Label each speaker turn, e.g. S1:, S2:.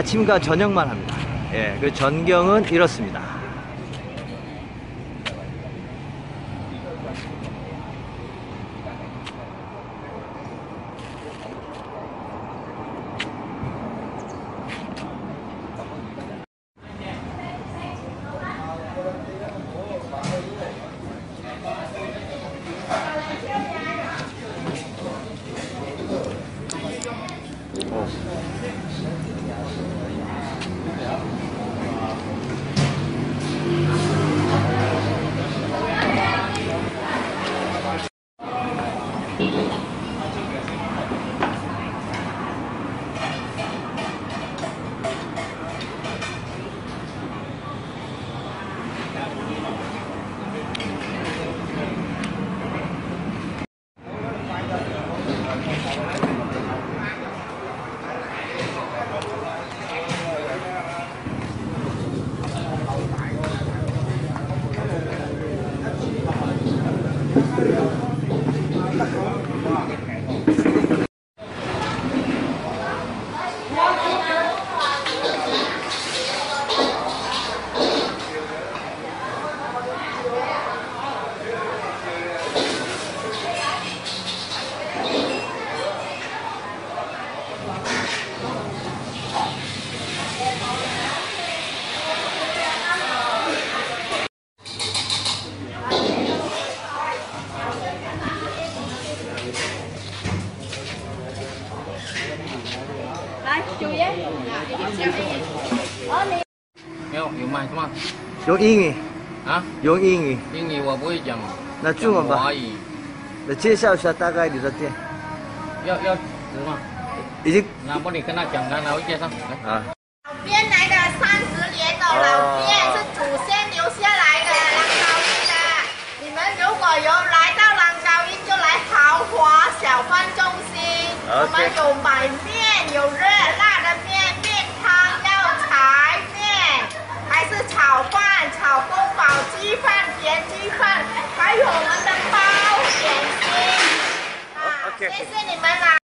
S1: 아침과 저녁만 합니다. 예, 그 전경은 이렇습니다.
S2: Yêu, yêu mày đúng không?
S1: 용英语,
S2: Hả?
S1: 用英语.
S2: 英语我不会讲，
S1: 那中文吧那介绍一下大概你的店.
S2: 要要什么？
S1: 已经
S2: 那不你跟他讲，他哪会介绍？
S1: 啊，
S3: 老边来的三十年的老店
S1: 哦
S3: 是祖先留下来的郎高音的。你们如果有来到郎高音，就来豪华小饭中心。我们有买面，有热饭、甜鸡饭，还有我们的包点心。啊谢谢你们来。